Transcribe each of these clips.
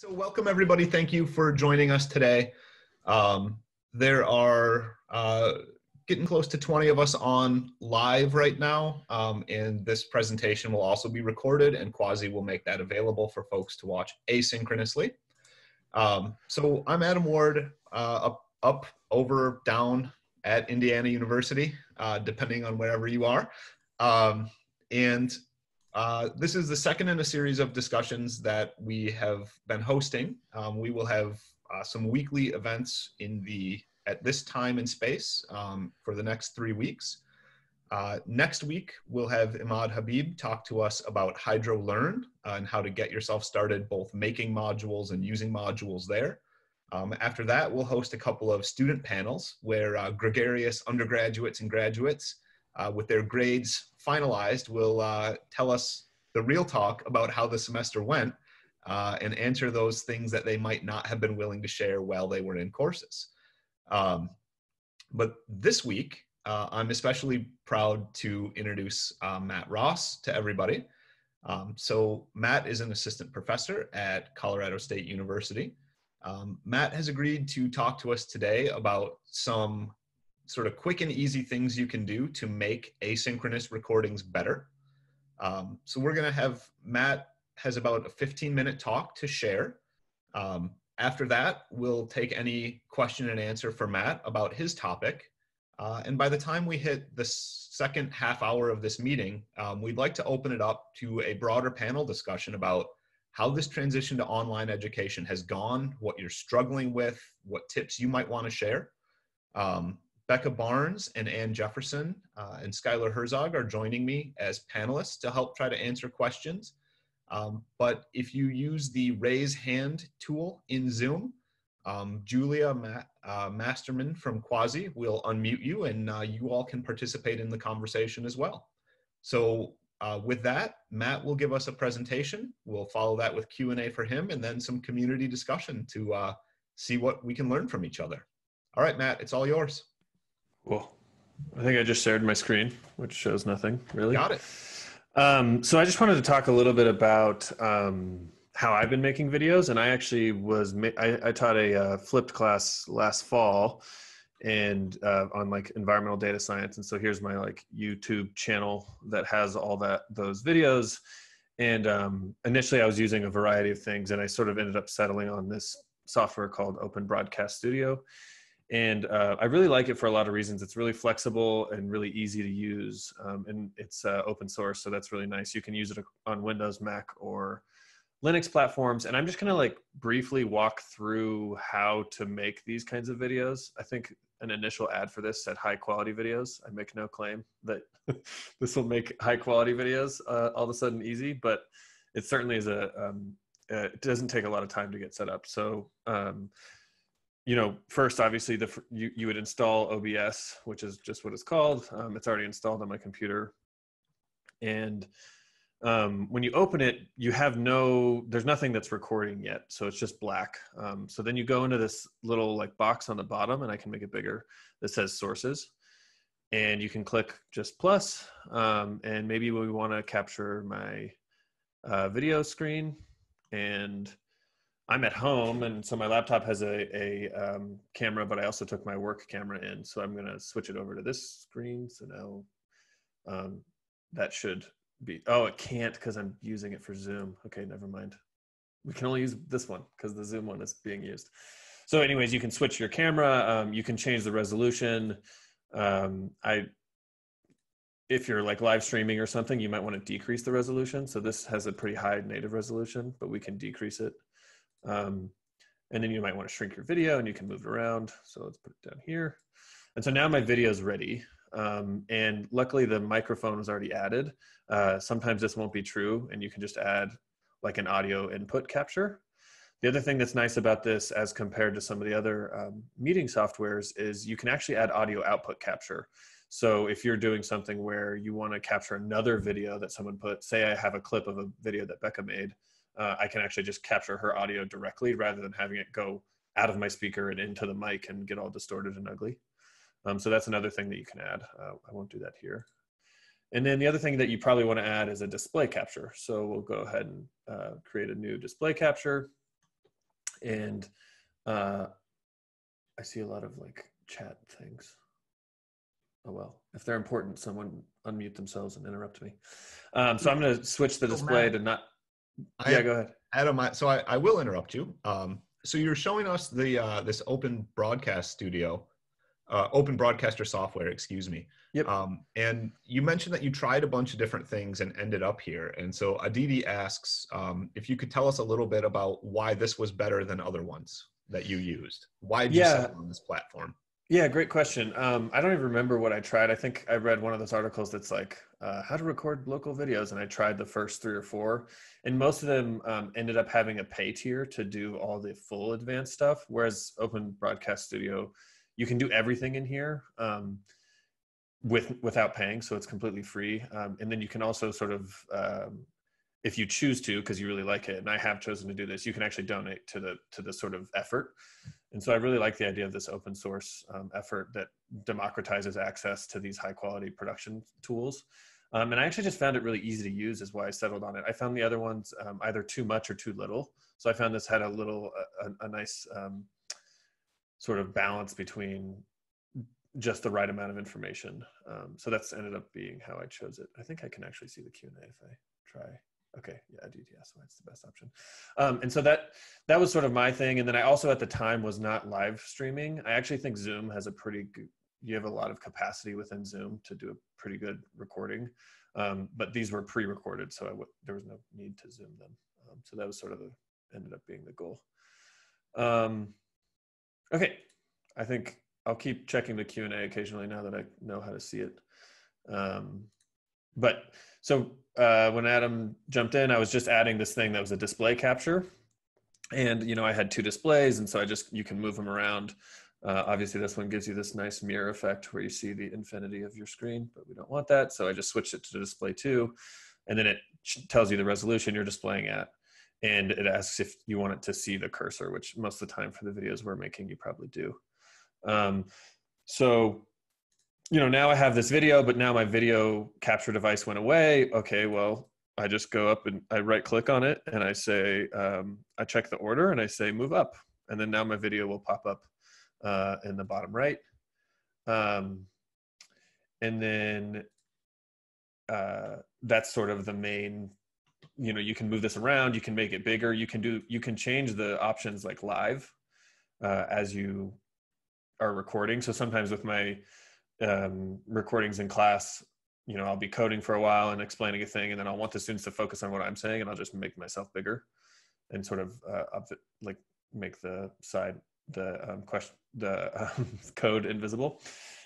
So, welcome everybody. Thank you for joining us today. Um, there are uh, getting close to 20 of us on live right now, um, and this presentation will also be recorded, and CUAHSI will make that available for folks to watch asynchronously. Um, so, I'm Adam Ward, uh, up, up, over, down at Indiana University, uh, depending on wherever you are. Um, and uh, this is the second in a series of discussions that we have been hosting. Um, we will have uh, some weekly events in the at this time and space um, for the next three weeks. Uh, next week, we'll have Emad Habib talk to us about HydroLearn uh, and how to get yourself started both making modules and using modules there. Um, after that, we'll host a couple of student panels where uh, gregarious undergraduates and graduates with their grades finalized will uh, tell us the real talk about how the semester went uh, and answer those things that they might not have been willing to share while they were in courses. Um, but this week, uh, I'm especially proud to introduce uh, Matt Ross to everybody. Um, so Matt is an assistant professor at Colorado State University. Um, Matt has agreed to talk to us today about some sort of quick and easy things you can do to make asynchronous recordings better. Um, so we're going to have Matt has about a 15 minute talk to share. Um, after that, we'll take any question and answer for Matt about his topic. Uh, and by the time we hit the second half hour of this meeting, um, we'd like to open it up to a broader panel discussion about how this transition to online education has gone, what you're struggling with, what tips you might want to share. Um, Becca Barnes and Anne Jefferson uh, and Skuyler Herzog are joining me as panelists to help try to answer questions. Um, but if you use the raise hand tool in Zoom, um, Julia Ma uh, Masterman from CUAHSI will unmute you and uh, you all can participate in the conversation as well. So uh, with that, Matt will give us a presentation. We'll follow that with Q&A for him and then some community discussion to uh, see what we can learn from each other. All right, Matt, it's all yours. Cool. I think I just shared my screen, which shows nothing really. Got it. Um, so I just wanted to talk a little bit about um, how I've been making videos, and I actually was I, I taught a uh, flipped class last fall, and uh, on like environmental data science, and so here's my like YouTube channel that has all that those videos. And um, initially, I was using a variety of things, and I sort of ended up settling on this software called Open Broadcast Studio and uh, I really like it for a lot of reasons. It's really flexible and really easy to use, um, and it's uh, open source, so that's really nice. You can use it on Windows, Mac, or Linux platforms. And I'm just gonna like briefly walk through how to make these kinds of videos. I think an initial ad for this said high quality videos. I make no claim that this will make high quality videos uh, all of a sudden easy, but it certainly is a. Um, uh, it doesn't take a lot of time to get set up. So. Um, you know, first, obviously, the you, you would install OBS, which is just what it's called. Um, it's already installed on my computer. And um, when you open it, you have no, there's nothing that's recording yet. So it's just black. Um, so then you go into this little like box on the bottom, and I can make it bigger that says sources. And you can click just plus, um, and maybe we want to capture my uh, video screen and I'm at home, and so my laptop has a, a um, camera, but I also took my work camera in. So I'm going to switch it over to this screen. So now um, that should be, oh, it can't because I'm using it for Zoom. Okay, never mind. We can only use this one because the Zoom one is being used. So anyways, you can switch your camera. Um, you can change the resolution. Um, I, if you're like live streaming or something, you might want to decrease the resolution. So this has a pretty high native resolution, but we can decrease it. Um, and then you might want to shrink your video and you can move it around. So let's put it down here. And so now my video is ready. Um, and luckily the microphone was already added. Uh, sometimes this won't be true and you can just add like an audio input capture. The other thing that's nice about this as compared to some of the other um, meeting softwares is you can actually add audio output capture. So if you're doing something where you want to capture another video that someone put, say I have a clip of a video that Becca made, uh, I can actually just capture her audio directly rather than having it go out of my speaker and into the mic and get all distorted and ugly. Um, so that's another thing that you can add. Uh, I won't do that here. And then the other thing that you probably want to add is a display capture. So we'll go ahead and uh, create a new display capture. and uh, I see a lot of like chat things. Oh well, if they're important, someone unmute themselves and interrupt me. Um, so I'm going to switch the display to not. I- yeah, go ahead. Adam, I, so I, I will interrupt you. Um, so you're showing us the uh, this open broadcast studio, uh, open broadcaster software, excuse me. Yep. Um, and you mentioned that you tried a bunch of different things and ended up here. And so Aditi asks um, if you could tell us a little bit about why this was better than other ones that you used. Why did you Yeah. settle on this platform? Yeah, great question. Um, I don't even remember what I tried. I think I read one of those articles that's like uh, how to record local videos, and I tried the first three or four, and most of them um, ended up having a pay tier to do all the full advanced stuff. Whereas Open Broadcast Studio, you can do everything in here um, with without paying, so it's completely free. Um, and then you can also sort of um, if you choose to because you really like it and i have chosen to do this you can actually donate to the to the sort of effort. And so i really like the idea of this open source um, effort that democratizes access to these high quality production tools. Um, and i actually just found it really easy to use is why i settled on it. I found the other ones um, either too much or too little. So i found this had a little a, a nice um, sort of balance between just the right amount of information. Um, so that's ended up being how i chose it. I think i can actually see the q&a if i try okay yeah dts so it's the best option. Um, and so that that was sort of my thing. And then i also at the time was not live streaming. I actually think zoom has a pretty good you have a lot of capacity within zoom to do a pretty good recording. Um, but these were pre-recorded so I w- there was no need to zoom them. Um, so that was sort of the ended up being the goal. Um, okay i think i'll keep checking the q&a occasionally now that i know how to see it. Um, but so uh, when Adam jumped in, I was just adding this thing that was a display capture, and you know I had two displays, and so I just you can move them around. Uh, obviously, this one gives you this nice mirror effect where you see the infinity of your screen, but we don't want that, so I just switched it to display two, and then it tells you the resolution you're displaying at, and it asks if you want it to see the cursor, which most of the time for the videos we're making, you probably do. Um, so you know, now I have this video, but now my video capture device went away. Okay, well, I just go up and I right click on it and I say, um, I check the order and I say move up. And then now my video will pop up uh, in the bottom right. Um, and then uh, that's sort of the main, you know, you can move this around, you can make it bigger, you can do, you can change the options like live uh, as you are recording. So sometimes with my, um, recordings in class, you know, I'll be coding for a while and explaining a thing, and then I'll want the students to focus on what I'm saying, and I'll just make myself bigger, and sort of uh, up the, like make the side the um, question the um, code invisible.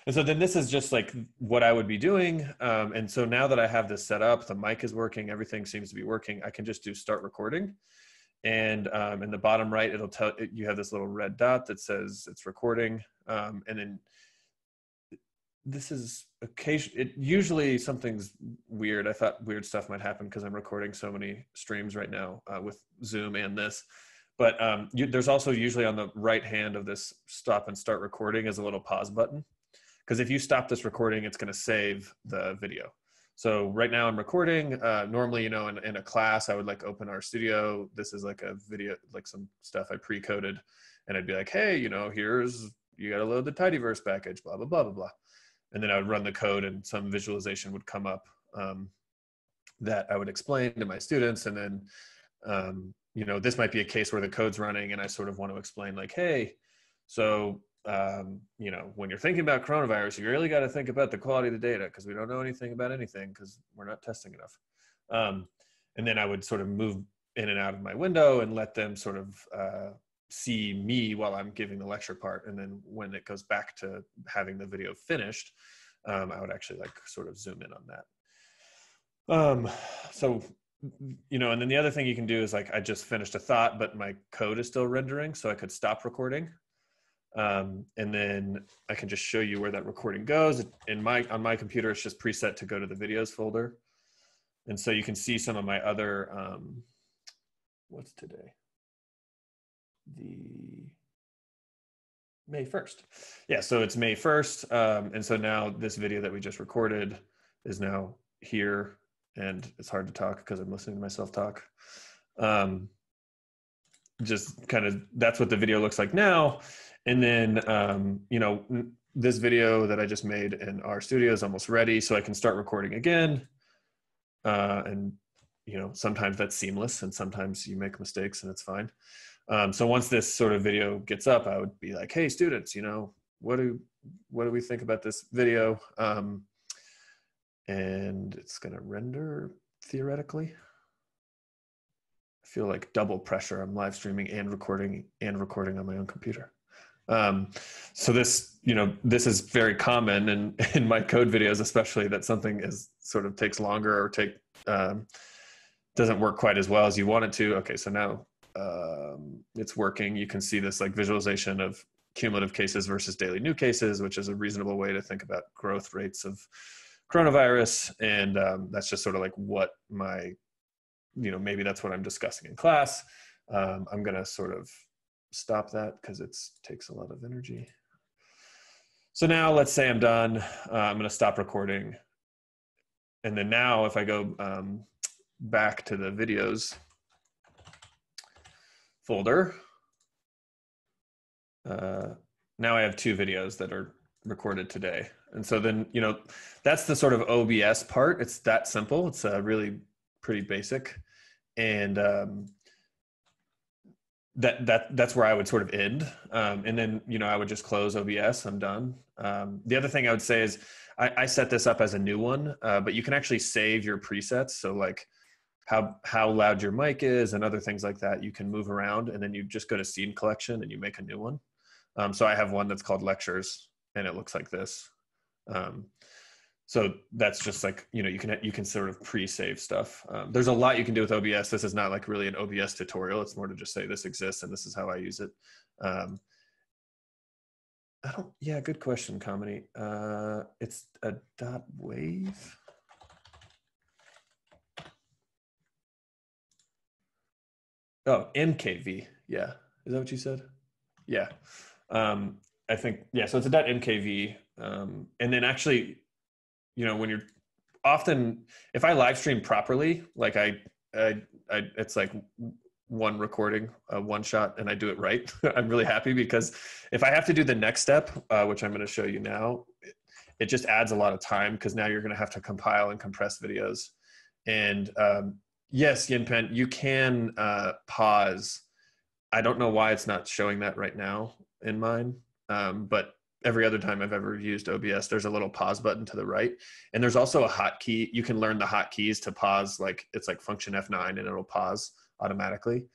And so then this is just like what I would be doing. Um, and so now that I have this set up, the mic is working, everything seems to be working. I can just do start recording. And um, in the bottom right, it'll tell you have this little red dot that says it's recording. Um, and then this is occasion it usually something's weird. I thought weird stuff might happen because i'm recording so many streams right now uh, with zoom and this. But um, you, there's also usually on the right hand of this stop and start recording is a little pause button. Because if you stop this recording it's going to save the video. So right now i'm recording uh, normally you know in, in a class i would like open RStudio. This is like a video like some stuff i pre-coded. And i'd be like hey you know here's you got to load the tidyverse package blah blah blah blah blah and then I would run the code and some visualization would come up um, that I would explain to my students. And then, um, you know, this might be a case where the code's running and I sort of want to explain like, hey, so, um, you know, when you're thinking about coronavirus, you really got to think about the quality of the data because we don't know anything about anything because we're not testing enough. Um, and then I would sort of move in and out of my window and let them sort of uh, see me while I'm giving the lecture part. And then when it goes back to having the video finished, um, I would actually like sort of zoom in on that. Um, so, you know, and then the other thing you can do is like, I just finished a thought, but my code is still rendering. So I could stop recording. Um, and then I can just show you where that recording goes. In my, on my computer, it's just preset to go to the videos folder. And so you can see some of my other, um, what's today? The May 1st. Yeah, so it's May 1st. Um, and so now this video that we just recorded is now here and it's hard to talk because I'm listening to myself talk. Um, just kind of that's what the video looks like now. And then, um, you know, this video that I just made in RStudio is almost ready, so I can start recording again. Uh, and you know, sometimes that's seamless, and sometimes you make mistakes, and it's fine. Um, so once this sort of video gets up, I would be like, "Hey, students, you know, what do what do we think about this video?" Um, and it's going to render theoretically. I feel like double pressure. I'm live streaming and recording and recording on my own computer. Um, so this, you know, this is very common in, in my code videos, especially that something is sort of takes longer or take, um, doesn't work quite as well as you want it to. Okay. So now, um, it's working. You can see this like visualization of cumulative cases versus daily new cases, which is a reasonable way to think about growth rates of coronavirus. And, um, that's just sort of like what my, you know, maybe that's what I'm discussing in class. Um, I'm going to sort of stop that because it takes a lot of energy. So now let's say I'm done. Uh, I'm going to stop recording. And then now if I go um, back to the videos folder, uh, now I have two videos that are recorded today. And so then, you know, that's the sort of OBS part. It's that simple. It's uh, really pretty basic. And um, that that that's where I would sort of end, um, and then you know I would just close OBS. I'm done. Um, the other thing I would say is I, I set this up as a new one, uh, but you can actually save your presets. So like how how loud your mic is and other things like that, you can move around, and then you just go to scene collection and you make a new one. Um, so I have one that's called lectures, and it looks like this. Um, so that's just like you know you can you can sort of pre-save stuff. Um, there's a lot you can do with obs this is not like really an obs tutorial. It's more to just say this exists and this is how i use it. Um, i don't yeah good question comedy uh, it's a dot wave oh mkv yeah. Is that what you said? Yeah. Um, i think yeah so it's a mkv um, and then actually you know when you're often if i live stream properly like i i, I it's like one recording uh, one shot and i do it right. I'm really happy because if i have to do the next step uh, which i'm going to show you now it, it, just adds a lot of time because now you're going to have to compile and compress videos. And um, yes yinpen you can uh, pause i don't know why it's not showing that right now in mine um, but every other time I've ever used OBS, there's a little pause button to the right. And there's also a hotkey. You can learn the hotkeys to pause, like it's like function F9 and it'll pause automatically.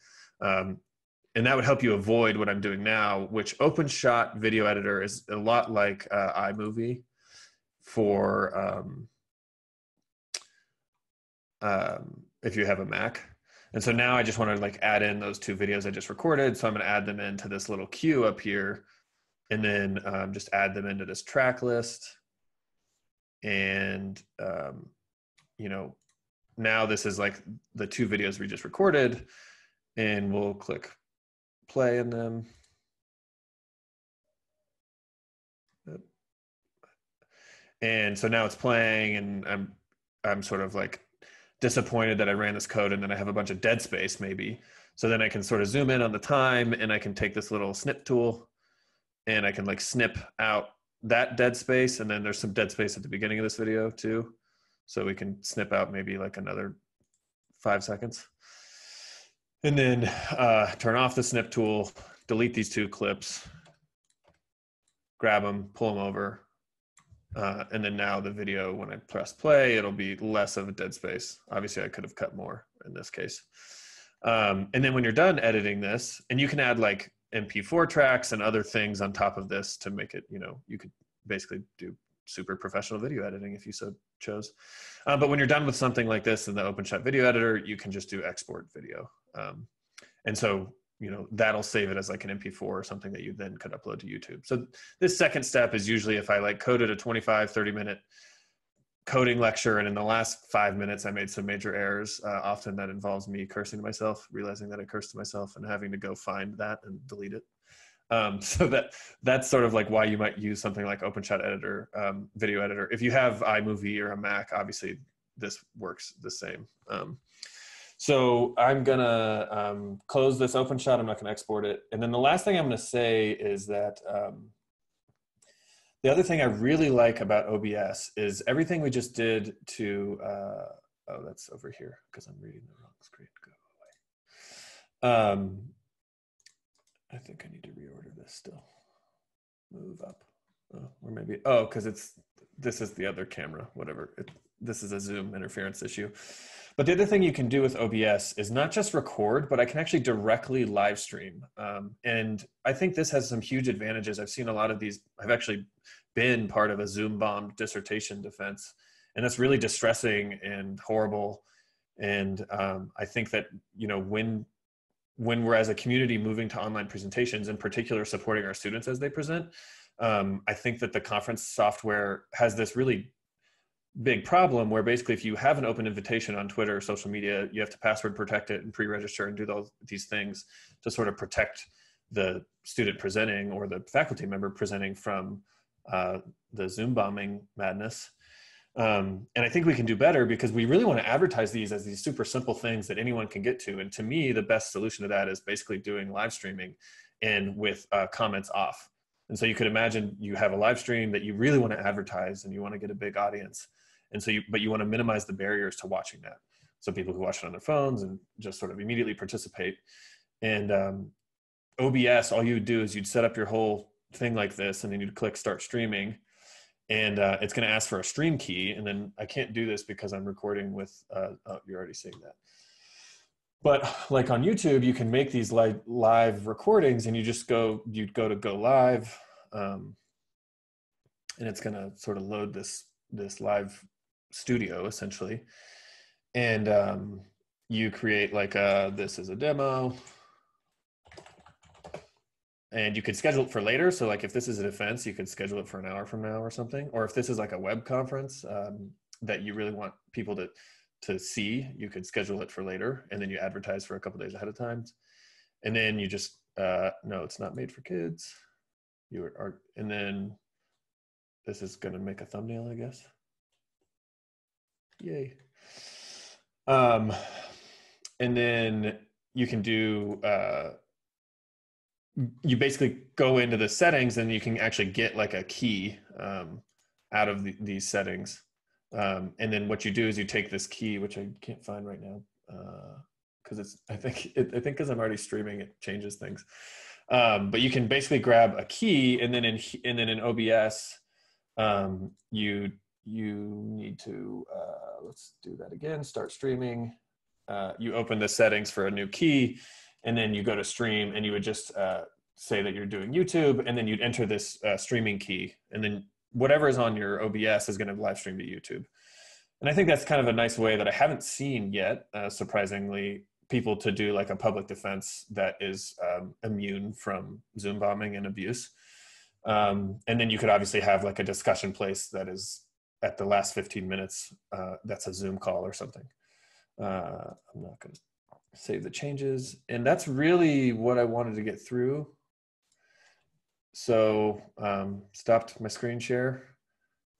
Um, and that would help you avoid what I'm doing now, which OpenShot Video Editor is a lot like uh, iMovie for um, um, if you have a Mac. And so now I just want to like add in those two videos I just recorded. So I'm going to add them into this little queue up here and then um, just add them into this track list. And, um, you know, now this is like the two videos we just recorded and we'll click play in them. And so now it's playing and I'm, I'm sort of like disappointed that I ran this code and then I have a bunch of dead space maybe. So then I can sort of zoom in on the time and I can take this little snip tool and I can like snip out that dead space. And then there's some dead space at the beginning of this video too. So we can snip out maybe like another five seconds. And then uh, turn off the snip tool delete these two clips grab them pull them over uh, and then now the video when i press play it'll be less of a dead space obviously i could have cut more in this case um, and then when you're done editing this and you can add like MP4 tracks and other things on top of this to make it, you know, you could basically do super professional video editing if you so chose. Uh, but when you're done with something like this in the OpenShot video editor, you can just do export video. Um, and so, you know, that'll save it as like an MP4 or something that you then could upload to YouTube. So this second step is usually if I like coded a 25, 30 minute coding lecture and in the last five minutes i made some major errors uh, often that involves me cursing myself realizing that i cursed myself and having to go find that and delete it. Um, so that that's sort of like why you might use something like openshot editor um, video editor. If you have imovie or a mac obviously this works the same. Um, So I'm gonna um, close this open shot. I'm not gonna export it. And then the last thing I'm gonna say is that um, the other thing I really like about OBS is everything we just did to, uh, oh, that's over here because I'm reading the wrong screen. Go away. Um, I think I need to reorder this still. Move up. Oh, or maybe, oh, because it's, this is the other camera, whatever. It, this is a Zoom interference issue. But the other thing you can do with OBS is not just record, but I can actually directly live stream. Um, and I think this has some huge advantages. I've seen a lot of these, I've actually been part of a Zoom bomb dissertation defense. And that's really distressing and horrible. And um, I think that, you know, when when we're as a community moving to online presentations, in particular supporting our students as they present, um, I think that the conference software has this really big problem where basically if you have an open invitation on Twitter or social media, you have to password protect it and pre-register and do those these things to sort of protect the student presenting or the faculty member presenting from uh, the Zoom bombing madness. Um, and I think we can do better because we really want to advertise these as these super simple things that anyone can get to. And to me, the best solution to that is basically doing live streaming and with uh, comments off. And so you could imagine you have a live stream that you really want to advertise and you want to get a big audience and so you but you want to minimize the barriers to watching that. So people can watch it on their phones and just sort of immediately participate. And um, obs all you would do is you'd set up your whole thing like this and then you'd click start streaming. And uh, it's going to ask for a stream key and then i can't do this because i'm recording with uh, oh, you're already seeing that. But like on youtube you can make these live live recordings and you just go you'd go to go live um, and it's going to sort of load this this live studio essentially. And um, you create like a this is a demo. And you could schedule it for later. So like if this is a defense you could schedule it for an hour from now or something. Or if this is like a web conference um, that you really want people to to see you could schedule it for later. And then you advertise for a couple days ahead of time. And then you just uh, no it's not made for kids. You are and then this is going to make a thumbnail i guess Yay. Um, and then you can do, uh, you basically go into the settings and you can actually get like a key um, out of the, these settings. Um, and then what you do is you take this key, which I can't find right now Uh, because it's, I think, it, I think because I'm already streaming, it changes things. Um, but you can basically grab a key and then in, and then in OBS, um, you you need to, uh, let's do that again, start streaming. Uh, you open the settings for a new key, and then you go to stream, and you would just uh, say that you're doing YouTube, and then you'd enter this uh, streaming key, and then whatever is on your OBS is going to live stream to YouTube. And I think that's kind of a nice way that I haven't seen yet, uh, surprisingly, people to do like a public defense that is um, immune from Zoom bombing and abuse. Um, and then you could obviously have like a discussion place that is at the last 15 minutes, uh, that's a Zoom call or something. Uh, I'm not going to save the changes. And that's really what I wanted to get through. So um, stopped my screen share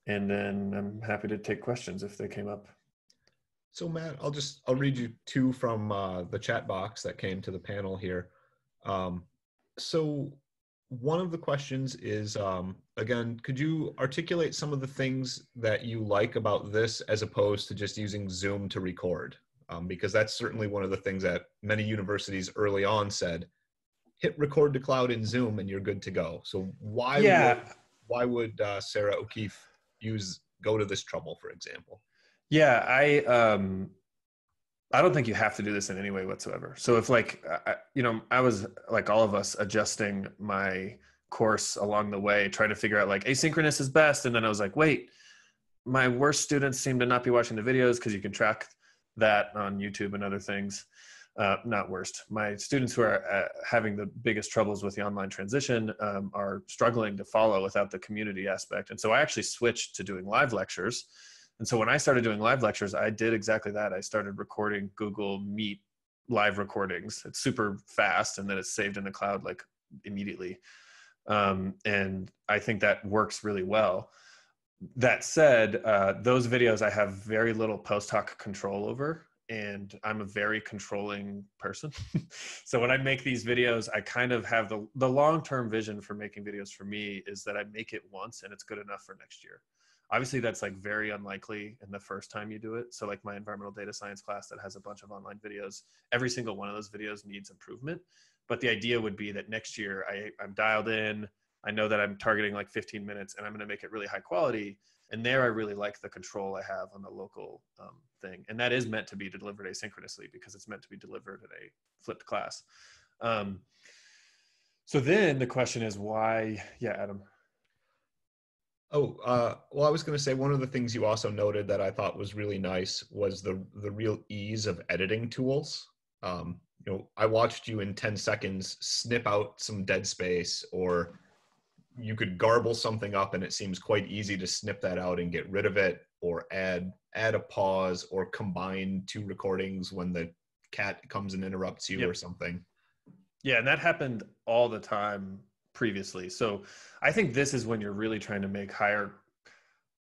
and then I'm happy to take questions if they came up. So Matt, I'll just, I'll read you two from uh, the chat box that came to the panel here. Um, so one of the questions is um, again could you articulate some of the things that you like about this as opposed to just using zoom to record? Um, because that's certainly one of the things that many universities early on said hit record to cloud in zoom and you're good to go. So why yeah. would, why would uh, sarah o'keefe use go to this trouble for example? Yeah i um I don't think you have to do this in any way whatsoever. So if like, I, you know, I was like all of us adjusting my course along the way, trying to figure out like asynchronous is best. And then I was like, wait, my worst students seem to not be watching the videos because you can track that on YouTube and other things. Uh, not worst. My students who are uh, having the biggest troubles with the online transition um, are struggling to follow without the community aspect. And so I actually switched to doing live lectures and so when I started doing live lectures, I did exactly that. I started recording Google Meet live recordings. It's super fast and then it's saved in the cloud like immediately. Um, and I think that works really well. That said, uh, those videos I have very little post hoc control over. and I'm a very controlling person. so when I make these videos, I kind of have the the long term vision for making videos for me is that I make it once and it's good enough for next year. Obviously, that's like very unlikely in the first time you do it. So like my environmental data science class that has a bunch of online videos, every single one of those videos needs improvement. But the idea would be that next year I, I'm dialed in. I know that I'm targeting like 15 minutes and I'm going to make it really high quality and there i really like the control i have on the local um, thing and that is meant to be delivered asynchronously because it's meant to be delivered in a flipped class um, so then the question is why yeah adam oh uh, well i was going to say one of the things you also noted that i thought was really nice was the the real ease of editing tools um, you know i watched you in 10 seconds snip out some dead space or you could garble something up and it seems quite easy to snip that out and get rid of it or add add a pause or combine two recordings when the cat comes and interrupts you yep. or something yeah and that happened all the time previously. So i think this is when you're really trying to make higher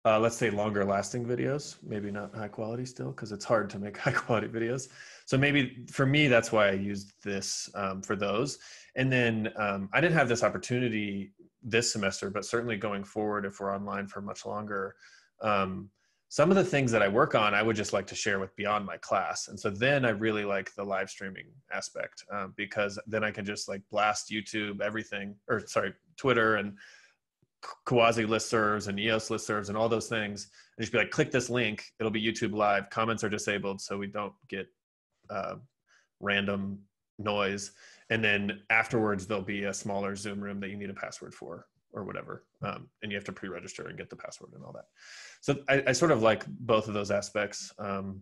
uh, let's say longer lasting videos maybe not high quality still because it's hard to make high quality videos. So maybe for me that's why i used this um, for those. And then um, i didn't have this opportunity this semester, but certainly going forward, if we're online for much longer, um, some of the things that I work on, I would just like to share with beyond my class. And so then I really like the live streaming aspect um, because then I can just like blast YouTube, everything, or sorry, Twitter and CUAHSI listservs and EOS listservs and all those things. And just be like, click this link, it'll be YouTube live. Comments are disabled so we don't get uh, random noise and then afterwards there'll be a smaller zoom room that you need a password for or whatever um, and you have to pre-register and get the password and all that. So i, I sort of like both of those aspects um,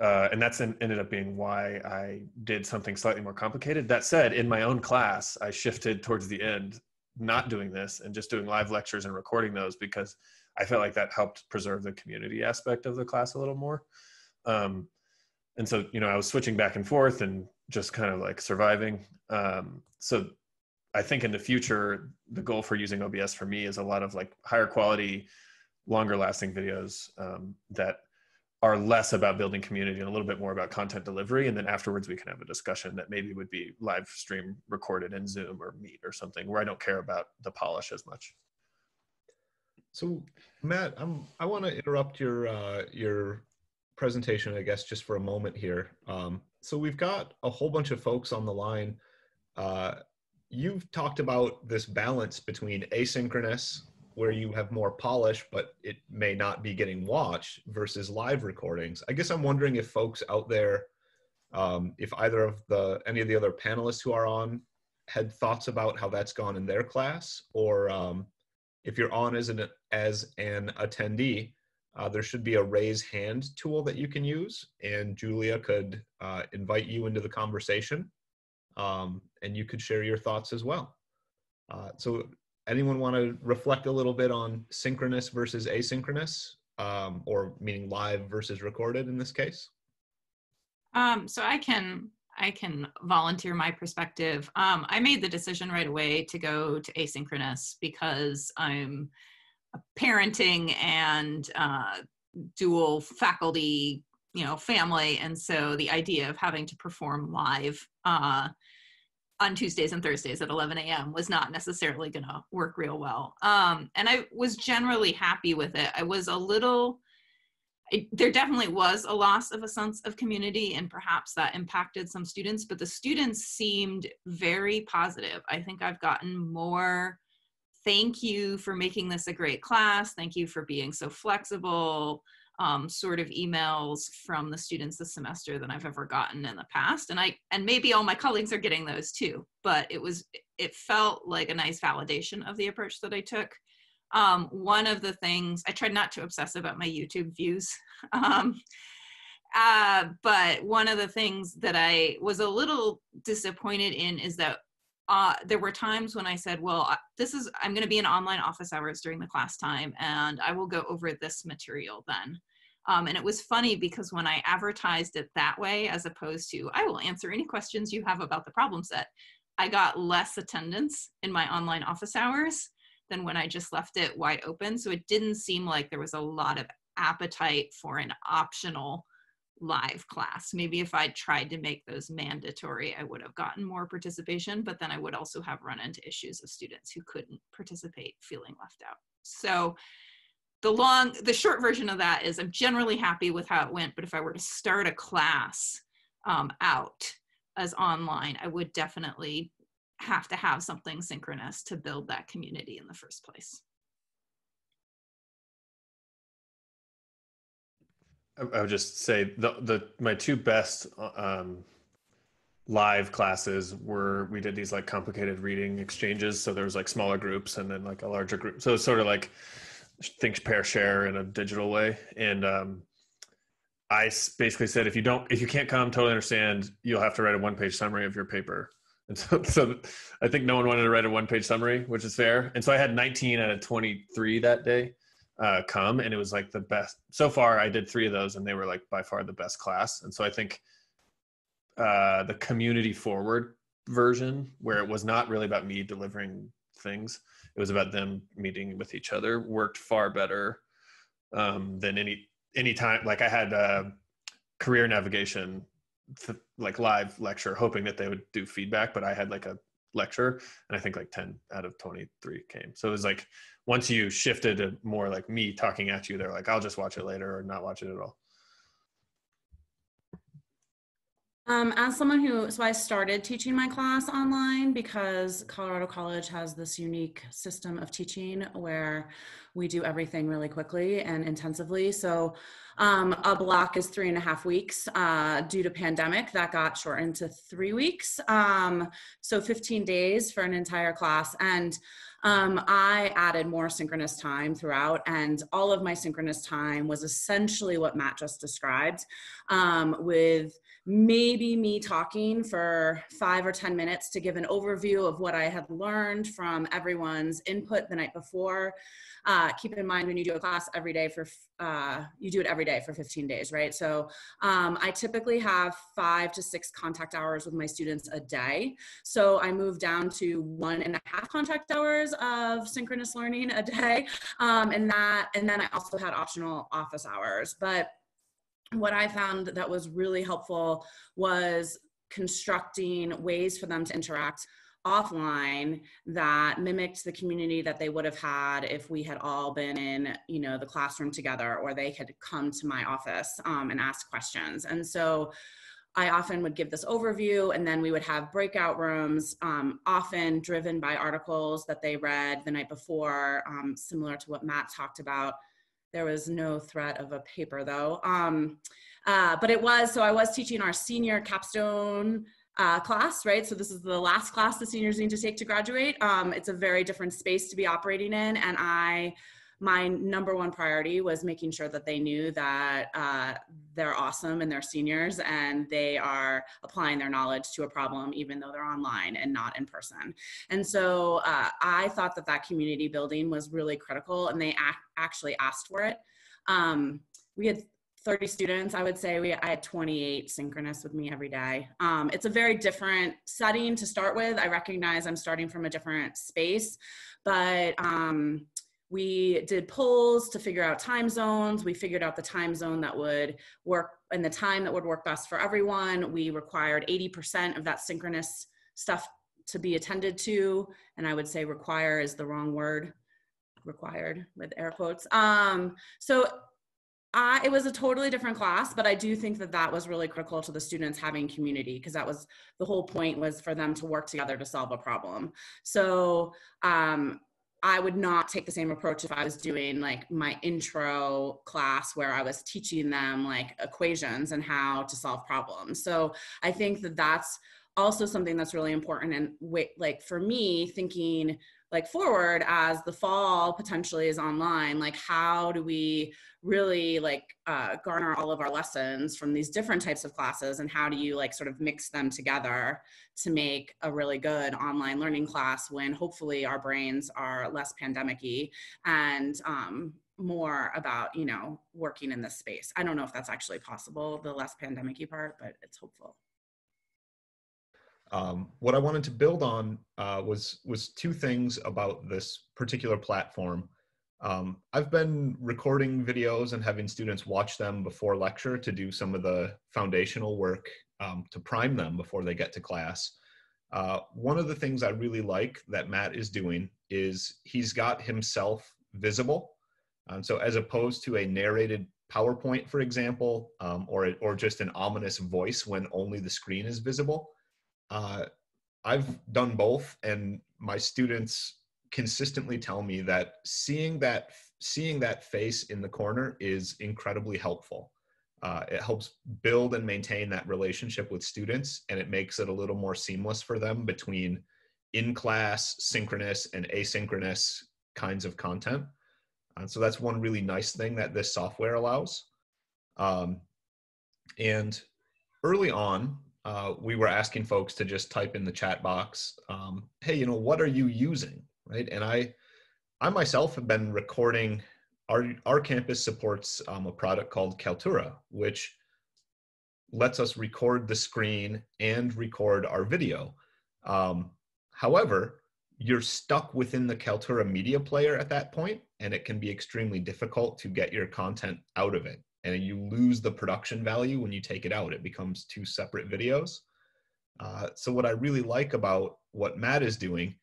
uh, and that's in, ended up being why i did something slightly more complicated. That said in my own class i shifted towards the end not doing this and just doing live lectures and recording those because i felt like that helped preserve the community aspect of the class a little more. Um, and so you know i was switching back and forth and just kind of like surviving. Um, so I think in the future, the goal for using OBS for me is a lot of like higher quality, longer lasting videos um, that are less about building community and a little bit more about content delivery. And then afterwards, we can have a discussion that maybe would be live stream recorded in Zoom or Meet or something where I don't care about the polish as much. So, Matt, I'm, I want to interrupt your uh, your presentation, I guess, just for a moment here. Um, so we've got a whole bunch of folks on the line. Uh, you've talked about this balance between asynchronous, where you have more polish, but it may not be getting watched, versus live recordings. I guess I'm wondering if folks out there, um, if either of the any of the other panelists who are on had thoughts about how that's gone in their class, or um, if you're on as an as an attendee, uh, there should be a raise hand tool that you can use, and Julia could uh, invite you into the conversation, um, and you could share your thoughts as well. Uh, so, anyone want to reflect a little bit on synchronous versus asynchronous, um, or meaning live versus recorded in this case? Um, so I can I can volunteer my perspective. Um, I made the decision right away to go to asynchronous because I'm a parenting and uh, dual faculty you know family and so the idea of having to perform live uh, on tuesdays and thursdays at 11 a.m was not necessarily going to work real well um, and i was generally happy with it i was a little it, there definitely was a loss of a sense of community and perhaps that impacted some students but the students seemed very positive i think i've gotten more thank you for making this a great class. Thank you for being so flexible. Um, sort of emails from the students this semester than I've ever gotten in the past. And I and maybe all my colleagues are getting those too. But it was it felt like a nice validation of the approach that I took. Um, one of the things I tried not to obsess about my YouTube views. Um, uh, but one of the things that I was a little disappointed in is that uh, there were times when I said, well, this is, I'm going to be in online office hours during the class time and I will go over this material then. Um, and it was funny because when I advertised it that way, as opposed to, I will answer any questions you have about the problem set, I got less attendance in my online office hours than when I just left it wide open. So it didn't seem like there was a lot of appetite for an optional live class. Maybe if I'd tried to make those mandatory, I would have gotten more participation, but then I would also have run into issues of students who couldn't participate feeling left out. So the long, the short version of that is I'm generally happy with how it went, but if I were to start a class um, out as online, I would definitely have to have something synchronous to build that community in the first place. I would just say the the my two best um, live classes were we did these like complicated reading exchanges. So there was like smaller groups and then like a larger group. So it's sort of like think pair share in a digital way. And um, I basically said if you don't if you can't come, totally understand. You'll have to write a one page summary of your paper. And so, so I think no one wanted to write a one page summary, which is fair. And so I had 19 out of 23 that day uh, come, and it was like the best. So far, I did three of those, and they were like by far the best class. And so I think uh, the community forward version, where it was not really about me delivering things, it was about them meeting with each other, worked far better um, than any any time. Like I had uh, career navigation, like live lecture, hoping that they would do feedback, but I had like a lecture and i think like 10 out of 23 came so it was like once you shifted to more like me talking at you, they're like, I'll just watch it later or not watch it at all. Um, as someone who, so I started teaching my class online because Colorado College has this unique system of teaching where we do everything really quickly and intensively. So um, a block is three and a half weeks uh, due to pandemic that got shortened to three weeks. Um, so 15 days for an entire class. And um, I added more synchronous time throughout, and all of my synchronous time was essentially what Matt just described, um, with maybe me talking for five or 10 minutes to give an overview of what I had learned from everyone's input the night before. Uh, keep in mind when you do a class every day for, uh, you do it every day for 15 days, right? So um, I typically have five to six contact hours with my students a day. So I moved down to one and a half contact hours of synchronous learning a day. Um, and that, and then I also had optional office hours. But what I found that was really helpful was constructing ways for them to interact offline that mimicked the community that they would have had if we had all been in you know the classroom together or they had come to my office um, and ask questions and so i often would give this overview and then we would have breakout rooms um, often driven by articles that they read the night before um, similar to what matt talked about there was no threat of a paper though. Um, uh, but it was, so I was teaching our senior capstone uh, class, right? So this is the last class the seniors need to take to graduate. Um, it's a very different space to be operating in. And I my number one priority was making sure that they knew that uh, they're awesome and they're seniors and they are applying their knowledge to a problem even though they're online and not in person and so uh, i thought that that community building was really critical and they ac- actually asked for it um, we had 30 students i would say we i had 28 synchronous with me every day um, it's a very different setting to start with i recognize i'm starting from a different space but um, we did polls to figure out time zones. We figured out the time zone that would work and the time that would work best for everyone. We required 80% of that synchronous stuff to be attended to. And I would say require is the wrong word, required with air quotes. Um, so I, it was a totally different class, but I do think that that was really critical to the students having community because that was the whole point was for them to work together to solve a problem. So um, I would not take the same approach if I was doing like my intro class where I was teaching them like equations and how to solve problems. So I think that that's also something that's really important. And like for me, thinking like forward as the fall potentially is online like how do we really like uh, garner all of our lessons from these different types of classes? And how do you like sort of mix them together to make a really good online learning class when hopefully our brains are less pandemic-y and um, more about you know working in this space? I don't know if that's actually possible the less pandemic-y part but it's hopeful um, what I wanted to build on uh, was was two things about this particular platform. Um, I've been recording videos and having students watch them before lecture to do some of the foundational work um, to prime them before they get to class. Uh, one of the things I really like that Matt is doing is he's got himself visible. Um, so as opposed to a narrated PowerPoint, for example, um, or, or just an ominous voice when only the screen is visible, uh, I've done both and my students consistently tell me that seeing that seeing that face in the corner is incredibly helpful. Uh, it helps build and maintain that relationship with students, and it makes it a little more seamless for them between in-class, synchronous, and asynchronous kinds of content. And so that's one really nice thing that this software allows. Um, and early on, uh, we were asking folks to just type in the chat box, um, hey, you know, what are you using? right? And I, I myself have been recording. Our our campus supports um, a product called Kaltura, which lets us record the screen and record our video. Um, however, you're stuck within the Kaltura media player at that point, and it can be extremely difficult to get your content out of it. And you lose the production value when you take it out. It becomes two separate videos. Uh, so what I really like about what Matt is doing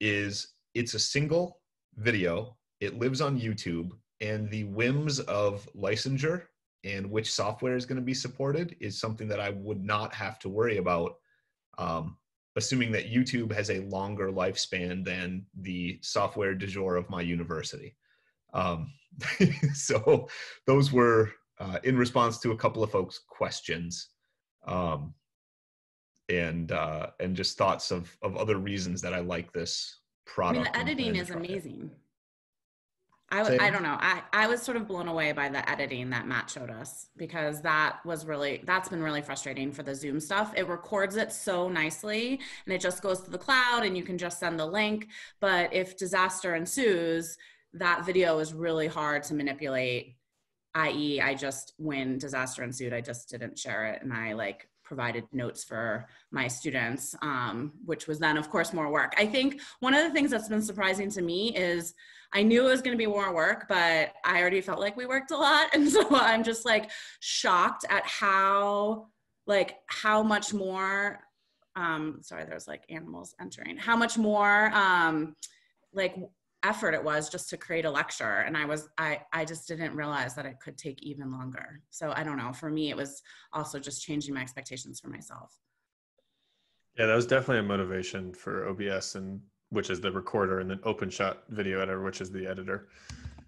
is it's a single video. It lives on YouTube, and the whims of licensure and which software is going to be supported is something that I would not have to worry about, um, assuming that YouTube has a longer lifespan than the software du jour of my university. Um, so those were uh, in response to a couple of folks' questions. Um, and uh, and just thoughts of of other reasons that I like this product. I mean, the editing is amazing. I, w- I don't know. I, I was sort of blown away by the editing that Matt showed us because that was really, that's been really frustrating for the Zoom stuff. It records it so nicely and it just goes to the cloud and you can just send the link. But if disaster ensues, that video is really hard to manipulate. I.e., I just, when disaster ensued, I just didn't share it and I like provided notes for my students, um, which was then, of course, more work. I think one of the things that's been surprising to me is I knew it was going to be more work, but I already felt like we worked a lot. And so I'm just like shocked at how, like, how much more, um, sorry, there's like animals entering, how much more, um, like, effort it was just to create a lecture and i was i i just didn't realize that it could take even longer. So i don't know for me it was also just changing my expectations for myself. Yeah that was definitely a motivation for obs and which is the recorder and then openshot video editor which is the editor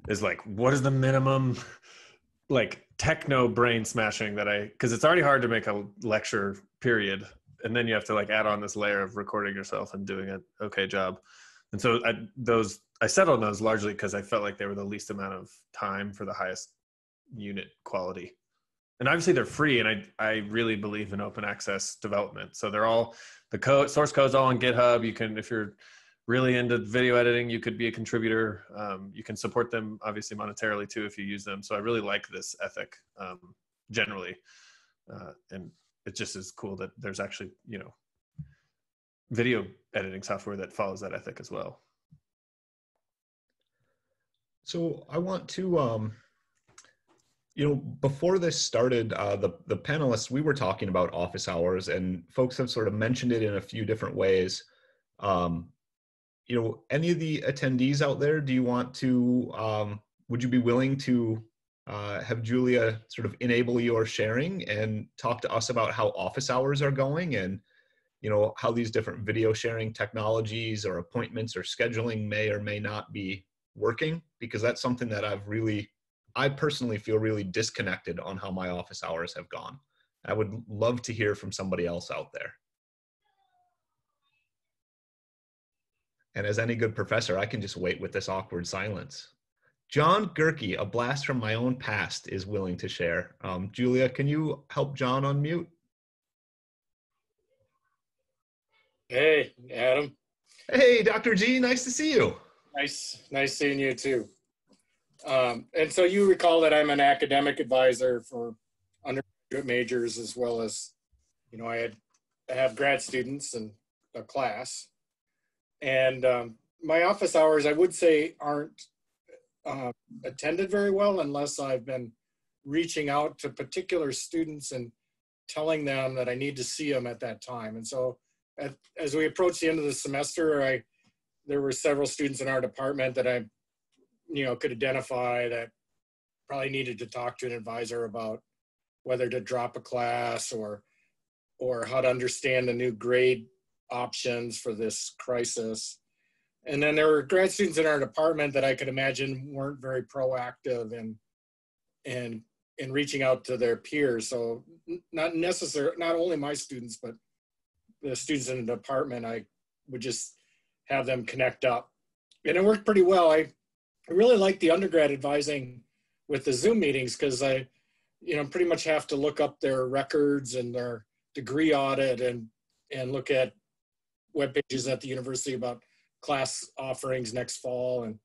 is like what is the minimum like techno brain smashing that i because it's already hard to make a lecture period and then you have to like add on this layer of recording yourself and doing an okay job and so I, those I settled on those largely because I felt like they were the least amount of time for the highest unit quality. And obviously they're free, and I I really believe in open access development. So they're all the code source code's all on GitHub. You can if you're really into video editing, you could be a contributor. Um, you can support them obviously monetarily too if you use them. So I really like this ethic um, generally, uh, and it just is cool that there's actually you know video editing software that follows that ethic as well. So I want to, um, you know, before this started, uh, the the panelists we were talking about office hours, and folks have sort of mentioned it in a few different ways. Um, you know, any of the attendees out there, do you want to? Um, would you be willing to uh, have Julia sort of enable your sharing and talk to us about how office hours are going and you know how these different video sharing technologies or appointments or scheduling may or may not be working because that's something that I've really, I personally feel really disconnected on how my office hours have gone. I would love to hear from somebody else out there. And as any good professor, I can just wait with this awkward silence. John Gerke, a blast from my own past, is willing to share. Um, Julia, can you help John unmute? Hey, Adam. Hey, Dr. G, nice to see you. Nice, nice seeing you too. Um, and so you recall that I'm an academic advisor for undergraduate majors as well as, you know, I had I have grad students and a class. And um, my office hours, I would say, aren't uh, attended very well unless I've been reaching out to particular students and telling them that I need to see them at that time. And so at, as we approached the end of the semester, I there were several students in our department that I, you know, could identify that probably needed to talk to an advisor about whether to drop a class or or how to understand the new grade options for this crisis. And then there were grad students in our department that I could imagine weren't very proactive in in in reaching out to their peers. So not necessarily not only my students, but the students in the department, I would just have them connect up. And it worked pretty well. I, really like the undergrad advising with the Zoom meetings because I, you know, pretty much have to look up their records and their degree audit and and look at web pages at the university about class offerings next fall and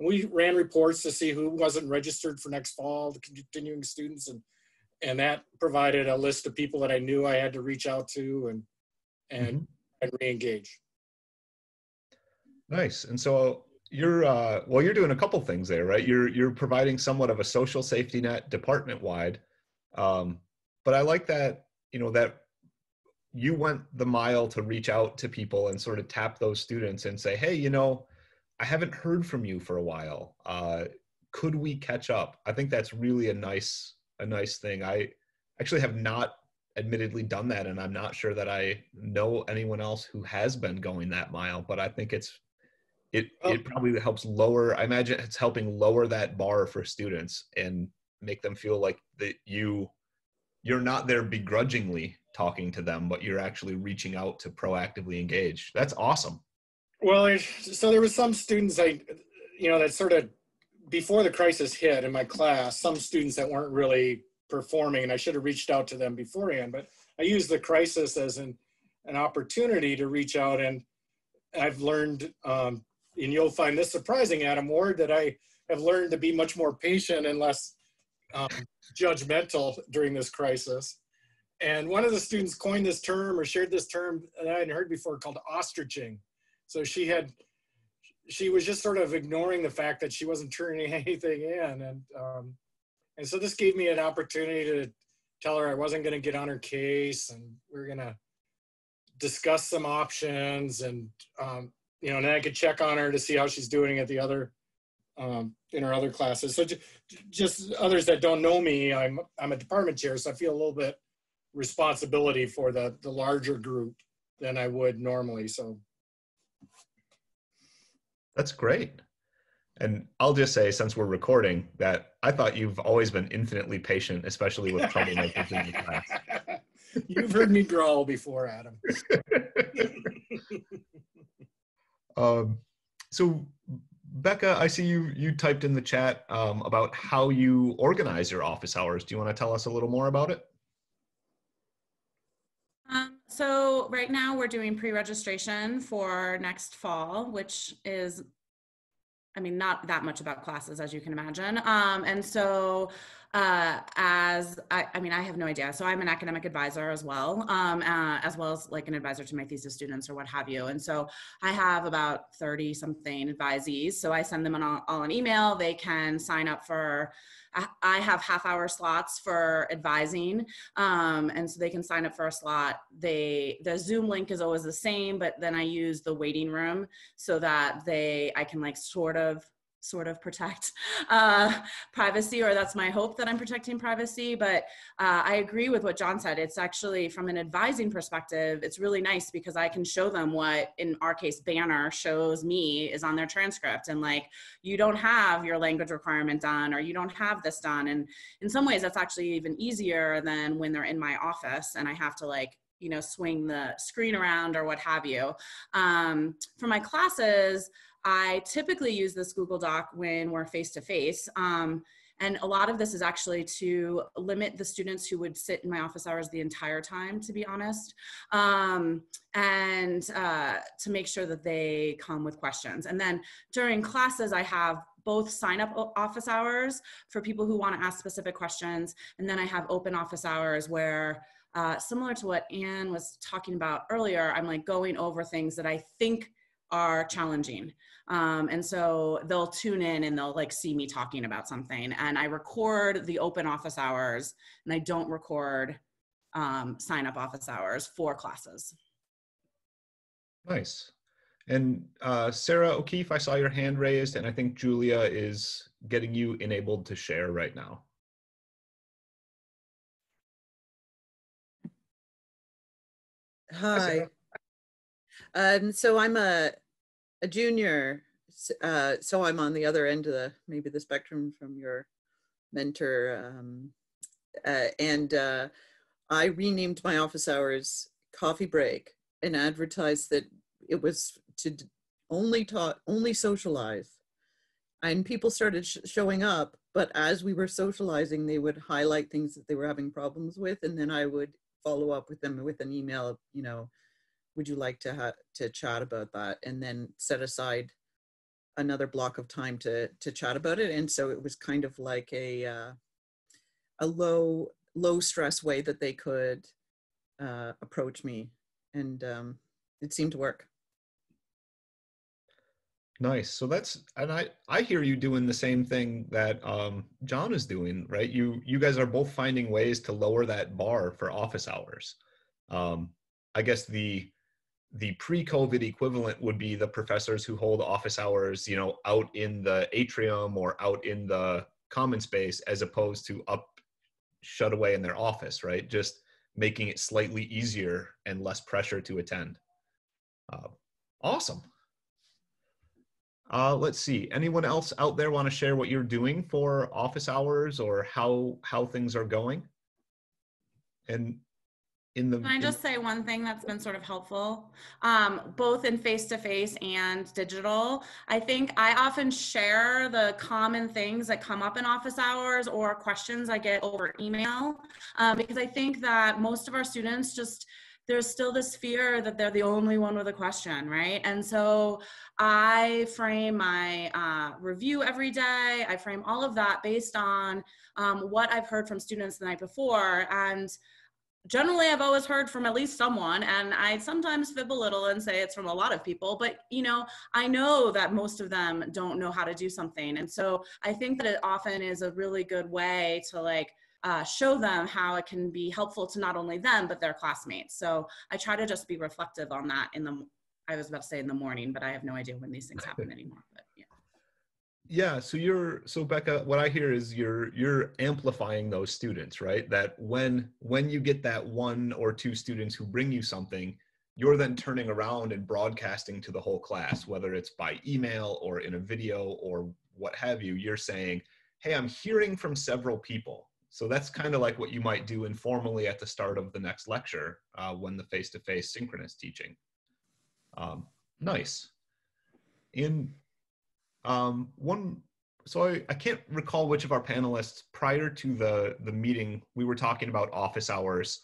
we ran reports to see who wasn't registered for next fall the continuing students and and that provided a list of people that i knew i had to reach out to and and mm-hmm. and re-engage nice and so you're uh, well you're doing a couple things there right you're you're providing somewhat of a social safety net department wide um, but i like that you know that you went the mile to reach out to people and sort of tap those students and say, hey, you know, I haven't heard from you for a while. Uh, could we catch up? I think that's really a nice a nice thing. I actually have not admittedly done that, and I'm not sure that I know anyone else who has been going that mile. But I think it's it oh. it probably helps lower. I imagine it's helping lower that bar for students and make them feel like that you you're not there begrudgingly talking to them, but you're actually reaching out to proactively engage. That's awesome. Well, so there was some students I, you know, that sort of before the crisis hit in my class, some students that weren't really performing, and I should have reached out to them beforehand. But I used the crisis as an an opportunity to reach out, and I've learned, um, and you'll find this surprising, Adam Ward, that I have learned to be much more patient and less um, judgmental during this crisis. And one of the students coined this term or shared this term that I hadn't heard before called ostriching. So she had, she was just sort of ignoring the fact that she wasn't turning anything in. And, um, and so this gave me an opportunity to tell her I wasn't going to get on her case and we are going to discuss some options and, um, you know, and I could check on her to see how she's doing at the other, um, in her other classes. So just others that don't know me, I'm, I'm a department chair, so I feel a little bit responsibility for the, the larger group than I would normally. So that's great. And I'll just say, since we're recording, that I thought you've always been infinitely patient, especially with troublemakers in the class. You've heard me growl before, Adam. um, so, Becca, I see you you typed in the chat um, about how you organize your office hours. Do you want to tell us a little more about it? So right now we're doing pre-registration for next fall, which is, I mean, not that much about classes as you can imagine. Um, and so uh, as I, I, mean, I have no idea. So I'm an academic advisor as well, um, uh, as well as like an advisor to my thesis students or what have you. And so I have about 30 something advisees. So I send them an, all an email. They can sign up for I have half hour slots for advising. Um, and so they can sign up for a slot. They, the Zoom link is always the same, but then I use the waiting room so that they, I can like sort of sort of protect uh, privacy, or that's my hope that I'm protecting privacy. But uh, I agree with what John said. It's actually, from an advising perspective, it's really nice because I can show them what, in our case, Banner shows me is on their transcript. And like, you don't have your language requirement done, or you don't have this done. And in some ways, that's actually even easier than when they're in my office and I have to like you know swing the screen around or what have you um, for my classes I typically use this Google Doc when we're face to face. And a lot of this is actually to limit the students who would sit in my office hours the entire time, to be honest, um, and uh, to make sure that they come with questions. And then during classes, I have both sign up office hours for people who want to ask specific questions. And then I have open office hours where uh, similar to what Anne was talking about earlier, I'm like going over things that I think are challenging. Um, and so they'll tune in and they'll like see me talking about something. And I record the open office hours and I don't record um, sign up office hours for classes. Nice. And uh, Sarah O'Keefe, I saw your hand raised, and I think Julia is getting you enabled to share right now. Hi. Um, so I'm a, a junior, uh, so I'm on the other end of the, maybe the spectrum from your mentor. Um, uh, and uh, I renamed my office hours coffee break and advertised that it was to only talk, only socialize. And people started sh- showing up, but as we were socializing, they would highlight things that they were having problems with, and then I would follow up with them with an email, you know, would you like to ha- to chat about that? and then set aside another block of time to to chat about it. And so it was kind of like a uh, a low low stress way that they could uh, approach me. And um, it seemed to work Nice. So that's and I I hear you doing the same thing that um, John is doing, right? You you guys are both finding ways to lower that bar for office hours. Um, I guess the the pre-COVID equivalent would be the professors who hold office hours, you know, out in the atrium or out in the common space, as opposed to up shut away in their office, right? Just making it slightly easier and less pressure to attend. Uh, awesome. Uh, let's see. Anyone else out there want to share what you're doing for office hours or how how things are going? And in the Can I just say one thing that's been sort of helpful, um, both in face to face and digital? I think I often share the common things that come up in office hours or questions I get over email um, because I think that most of our students just there's still this fear that they're the only one with a question, right? And so I frame my uh, review every day. I frame all of that based on um, what I've heard from students the night before and generally i've always heard from at least someone and i sometimes fib a little and say it's from a lot of people but you know i know that most of them don't know how to do something and so i think that it often is a really good way to like uh, show them how it can be helpful to not only them but their classmates so i try to just be reflective on that in the i was about to say in the morning but i have no idea when these things happen anymore but yeah Yeah, so you're so Becca, what I hear is you're you're amplifying those students, right? That when when you get that one or two students who bring you something, you're then turning around and broadcasting to the whole class, whether it's by email or in a video or what have you. You're saying, "Hey, I'm hearing from several people." So that's kind of like what you might do informally at the start of the next lecture uh, when the face-to-face synchronous teaching. Um, nice. In um, one, so I, I can't recall which of our panelists prior to the the meeting we were talking about office hours,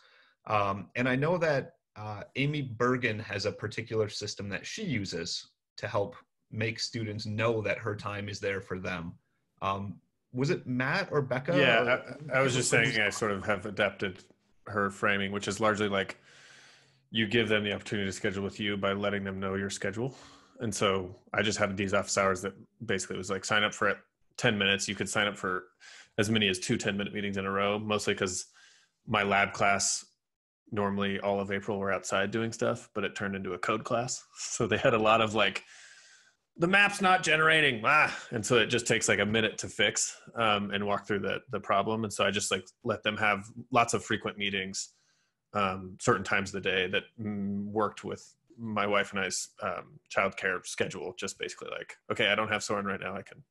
um, and I know that uh, Amy Bergen has a particular system that she uses to help make students know that her time is there for them. Um, was it Matt or Becca? yeah, or- I, I was just saying I sort of have adapted her framing, which is largely like you give them the opportunity to schedule with you by letting them know your schedule. And so I just had these office hours that basically was like sign up for it 10 minutes. You could sign up for as many as two 10 minute meetings in a row, mostly because my lab class normally all of April we're outside doing stuff, but it turned into a code class. So they had a lot of like, the map's not generating, ah, and so it just takes like a minute to fix um, and walk through the the problem. And so I just like let them have lots of frequent meetings, um, certain times of the day that mm, worked with my wife and I's um, childcare schedule. Just basically like, okay, I don't have Soren right now. I can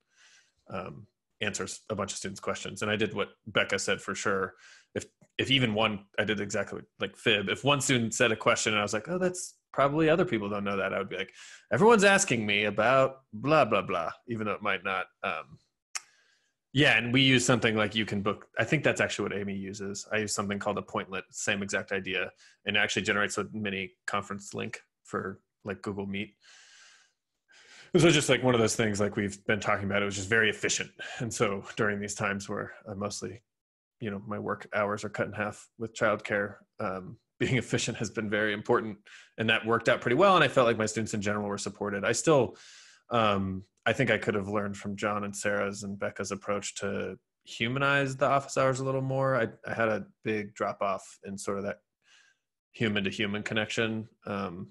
um, answer a bunch of students' questions. And I did what Becca said for sure. If if even one, I did exactly like fib. If one student said a question and I was like, oh, that's probably other people don't know that, I would be like, everyone's asking me about blah blah blah, even though it might not. Um, yeah, and we use something like you can book. I think that's actually what Amy uses. I use something called Appointlet, same exact idea, and it actually generates a mini conference link for like Google Meet. So it's just like one of those things like we've been talking about. It was just very efficient, and so during these times where I mostly, you know, my work hours are cut in half with childcare, um, being efficient has been very important. And that worked out pretty well and i felt like my students in general were supported. I still um, i think i could have learned from john and sarah's and becca's approach to humanize the office hours a little more. I, I had a big drop off in sort of that human to human connection um,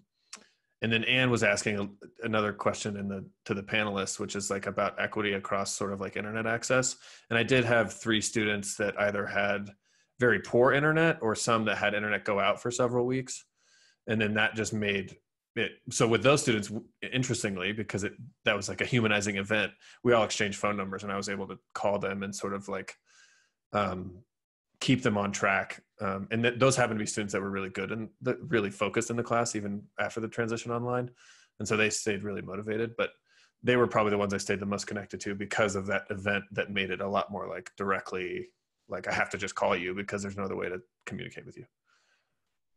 and then Anne was asking another question in the to the panelists, which is like about equity across sort of like internet access. And I did have three students that either had very poor internet or some that had internet go out for several weeks, and then that just made it. So with those students, interestingly, because it that was like a humanizing event, we all exchanged phone numbers, and I was able to call them and sort of like um, keep them on track. Um, and th- those happen to be students that were really good and that really focused in the class even after the transition online. And so they stayed really motivated, but they were probably the ones I stayed the most connected to because of that event that made it a lot more like directly, like I have to just call you because there's no other way to communicate with you.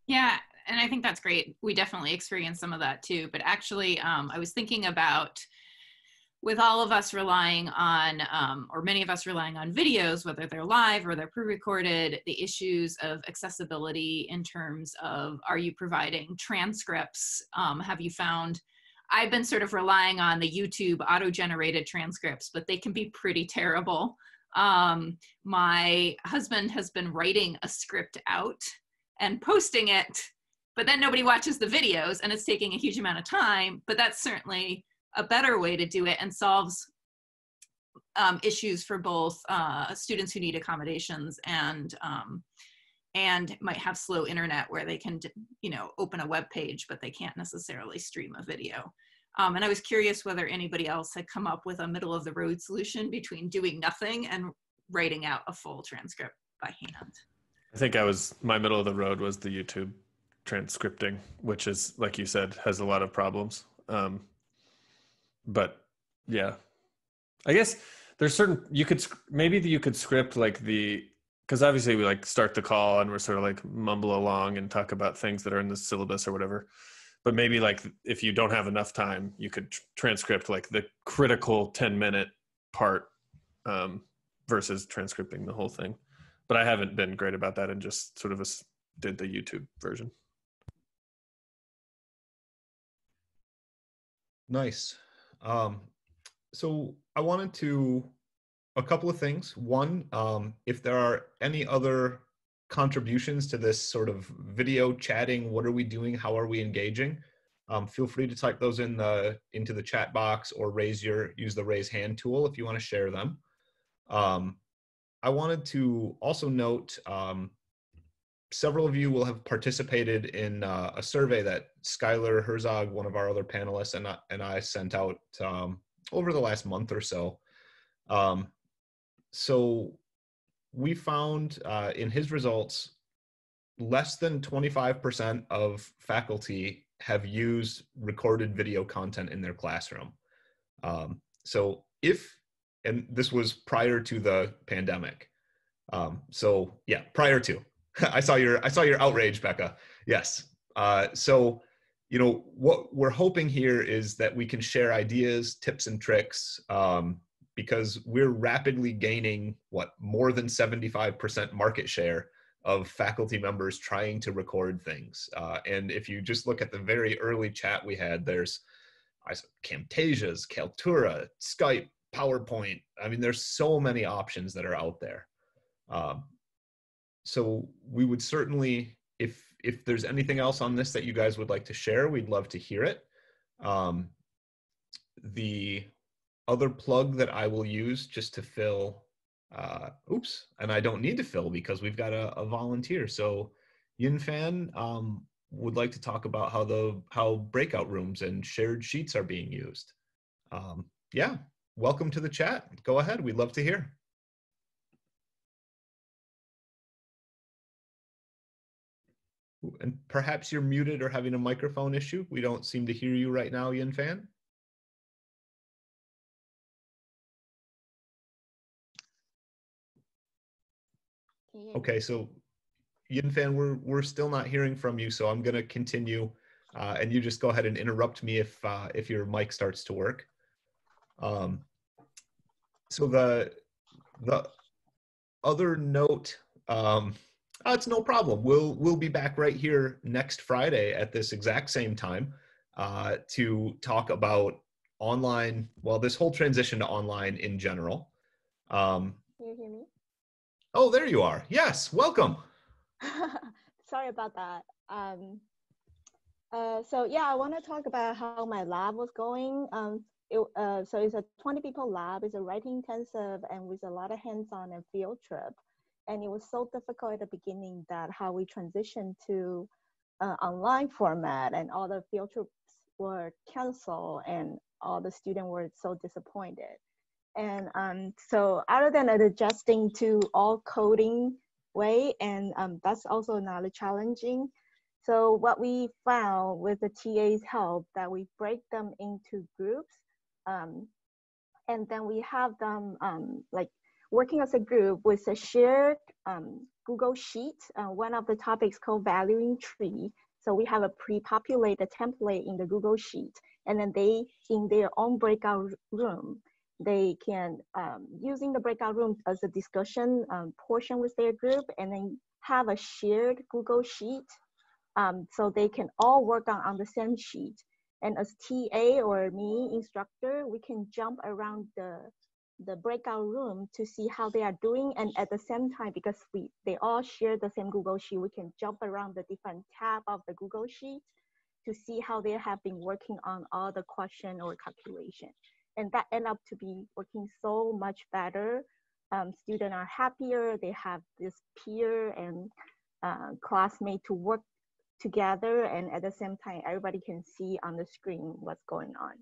Yeah, and I think that's great. We definitely experienced some of that too. But actually, um, I was thinking about with all of us relying on, um, or many of us relying on videos, whether they're live or they're pre-recorded, the issues of accessibility in terms of, are you providing transcripts? Um, have you found, I've been sort of relying on the YouTube auto-generated transcripts, but they can be pretty terrible. Um, my husband has been writing a script out and posting it, but then nobody watches the videos and it's taking a huge amount of time, but that's certainly a better way to do it and solves um, issues for both uh, students who need accommodations and um, and might have slow internet where they can you know open a web page but they can't necessarily stream a video. Um, and i was curious whether anybody else had come up with a middle of the road solution between doing nothing and writing out a full transcript by hand. I think i was my middle of the road was the youtube transcripting which is like you said has a lot of problems. Um, but yeah. I guess there's certain you could maybe you could script like the because obviously we like start the call and we're sort of like mumble along and talk about things that are in the syllabus or whatever. But maybe like if you don't have enough time you could tr- transcript like the critical 10 minute part um, versus transcripting the whole thing. But i haven't been great about that and just sort of a, did the youtube version. Nice um, so I wanted to a couple of things. One, um, if there are any other contributions to this sort of video chatting, what are we doing? How are we engaging? Um, feel free to type those in the into the chat box or raise your use the raise hand tool if you want to share them. Um, I wanted to also note um, several of you will have participated in uh, a survey that Skuyler Herzog, one of our other panelists, and I, and I sent out um, over the last month or so. Um, so we found uh, in his results, less than 25% of faculty have used recorded video content in their classroom. Um, so if, and this was prior to the pandemic. Um, so yeah, prior to, I saw your I saw your outrage, Becca. Yes. Uh, so, you know, what we're hoping here is that we can share ideas, tips, and tricks um, because we're rapidly gaining what more than 75% market share of faculty members trying to record things. Uh, and if you just look at the very early chat we had, there's I Camtasia's, Kaltura, Skype, PowerPoint. I mean, there's so many options that are out there. Um, so we would certainly, if if there's anything else on this that you guys would like to share, we'd love to hear it. Um, the other plug that I will use just to fill, uh, oops, and I don't need to fill because we've got a, a volunteer. So Yin Fan um, would like to talk about how the how breakout rooms and shared sheets are being used. Um, yeah, welcome to the chat. Go ahead. We'd love to hear. And perhaps you're muted or having a microphone issue. We don't seem to hear you right now, Yin Fan. Okay, so Yin Fan, we're we're still not hearing from you, so I'm going to continue, uh, and you just go ahead and interrupt me if uh, if your mic starts to work. Um, so the the other note um, Uh, it's no problem. We'll we'll be back right here next Friday at this exact same time uh, to talk about online. Well, this whole transition to online in general. Um, Can you hear me? oh, there you are. Yes, welcome. Sorry about that. Um, uh, so yeah, I want to talk about how my lab was going. Um, it, uh, so it's a 20 people lab. It's a writing intensive and with a lot of hands-on and field trip. And it was so difficult at the beginning that how we transitioned to uh, online format and all the field trips were canceled and all the students were so disappointed. And um, so other than adjusting to all coding way, and um, that's also not challenging. So what we found with the TA's help that we break them into groups, um, and then we have them um, like working as a group with a shared um, Google Sheet. Uh, one of the topics called valuing tree. So we have a pre-populated template in the Google Sheet, and then they in their own breakout room they can um, using the breakout room as a discussion um, portion with their group and then have a shared google sheet um, so they can all work on, on the same sheet and as ta or me instructor we can jump around the the breakout room to see how they are doing and at the same time because we they all share the same google sheet we can jump around the different tab of the google sheet to see how they have been working on all the question or calculation and that end up to be working so much better. Um, students are happier. They have this peer and uh, classmate to work together, and at the same time, everybody can see on the screen what's going on.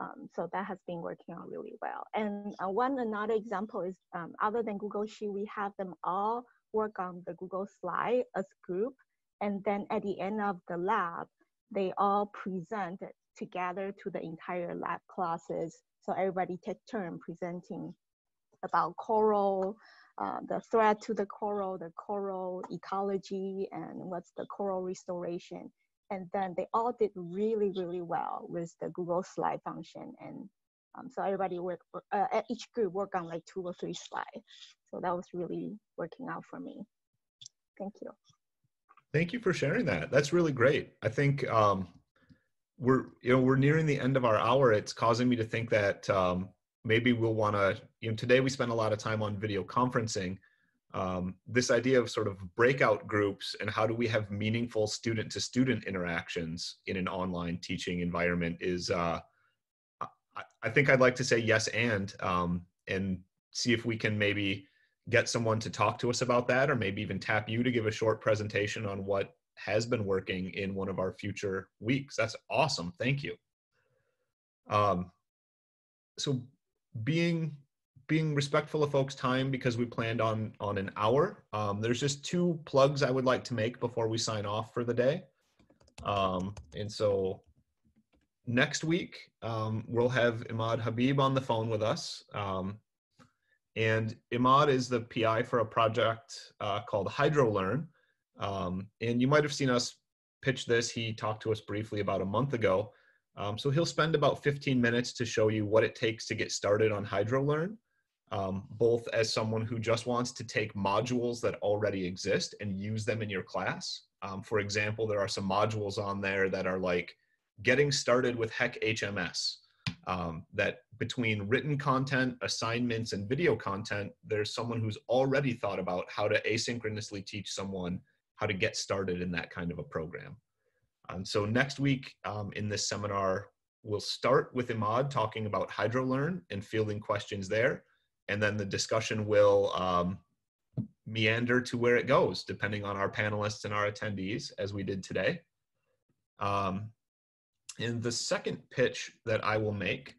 Um, so that has been working out really well. And uh, one another example is um, other than Google Sheet, we have them all work on the Google Slide as group, and then at the end of the lab, they all present together to the entire lab classes. So everybody take turn presenting about coral, uh, the threat to the coral, the coral ecology, and what's the coral restoration. And then they all did really, really well with the Google slide function. And um, so everybody work, uh, each group work on like two or three slides. So that was really working out for me. Thank you. Thank you for sharing that. That's really great. I think um, we're you know we're nearing the end of our hour it's causing me to think that um, maybe we'll want to you know today we spent a lot of time on video conferencing um, this idea of sort of breakout groups and how do we have meaningful student to student interactions in an online teaching environment is uh, I, think i'd like to say yes and um, and see if we can maybe get someone to talk to us about that or maybe even tap you to give a short presentation on what has been working in one of our future weeks. That's awesome. Thank you. Um, so being being respectful of folks' time because we planned on on an hour. Um, there's just two plugs I would like to make before we sign off for the day. Um, and so next week um, we'll have Emad Habib on the phone with us. Um, and Emad is the PI for a project uh, called HydroLearn, um, and you might have seen us pitch this. He talked to us briefly about a month ago. Um, so he'll spend about 15 minutes to show you what it takes to get started on HydroLearn, um, both as someone who just wants to take modules that already exist and use them in your class. Um, for example, there are some modules on there that are like getting started with HEC HMS. Um, that between written content, assignments, and video content, there's someone who's already thought about how to asynchronously teach someone how to get started in that kind of a program. Um, so next week um, in this seminar, we'll start with Emad talking about HydroLearn and fielding questions there. And then the discussion will um, meander to where it goes, depending on our panelists and our attendees, as we did today. Um, and the second pitch that I will make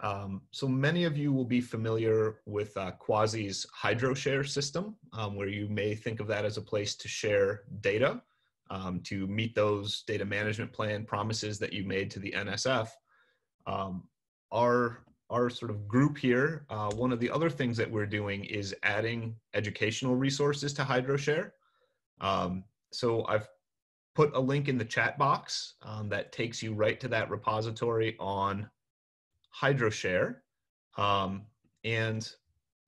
um, so many of you will be familiar with uh, CUAHSI's HydroShare system, um, where you may think of that as a place to share data um, to meet those data management plan promises that you made to the NSF. Um, our, our sort of group here, uh, one of the other things that we're doing is adding educational resources to HydroShare. Um, so I've put a link in the chat box um, that takes you right to that repository on HydroShare. Um, and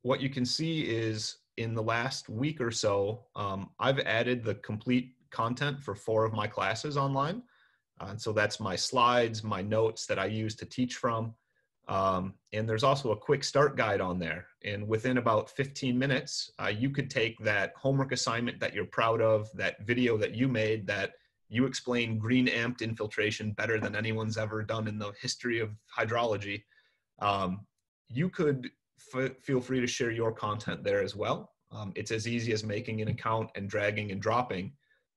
what you can see is in the last week or so, um, I've added the complete content for four of my classes online. Uh, and so that's my slides, my notes that I use to teach from. Um, and there's also a quick start guide on there. And within about 15 minutes, uh, you could take that homework assignment that you're proud of, that video that you made that you explain Green-Ampt infiltration better than anyone's ever done in the history of hydrology. Um, you could feel free to share your content there as well. Um, it's as easy as making an account and dragging and dropping.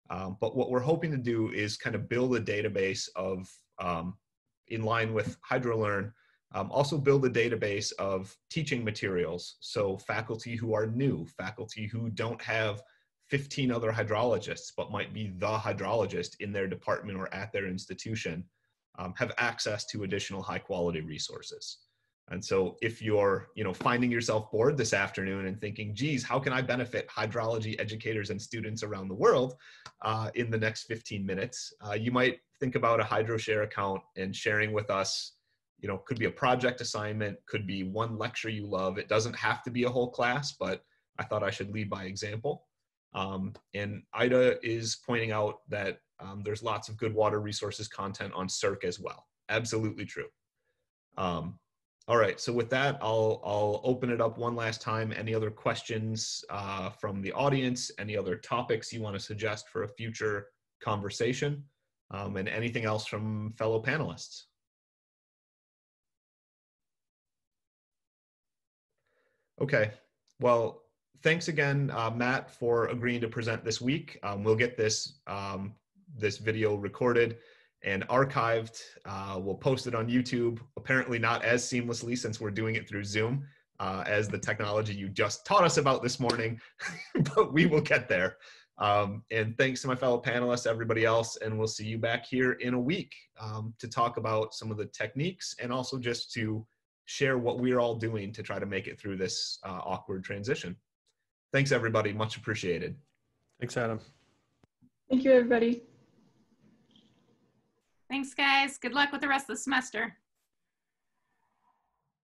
Um, but what we're hoping to do is kind of build a database of, um, in line with HydroLearn, um, also build a database of teaching materials. So faculty who are new, faculty who don't have 15 other hydrologists, but might be the hydrologist in their department or at their institution, um, have access to additional high quality resources. And so if you're, you know, finding yourself bored this afternoon and thinking, geez, how can I benefit hydrology educators and students around the world uh, in the next 15 minutes, uh, you might think about a HydroShare account and sharing with us, you know, could be a project assignment, could be one lecture you love. It doesn't have to be a whole class, but I thought I should lead by example. Um, and Ida is pointing out that um, there's lots of good water resources content on SERC as well. Absolutely true. Um, all right, so with that, I'll, I'll open it up one last time. Any other questions uh, from the audience? Any other topics you want to suggest for a future conversation? Um, and anything else from fellow panelists? Okay, well, thanks again, uh, Matt, for agreeing to present this week. Um, we'll get this, um, this video recorded and archived. Uh, we'll post it on YouTube. Apparently, not as seamlessly since we're doing it through Zoom uh, as the technology you just taught us about this morning, but we will get there. Um, and thanks to my fellow panelists, everybody else, and we'll see you back here in a week um, to talk about some of the techniques and also just to share what we're all doing to try to make it through this uh, awkward transition. Thanks, everybody. Much appreciated. Thanks, Adam. Thank you, everybody. Thanks, guys. Good luck with the rest of the semester.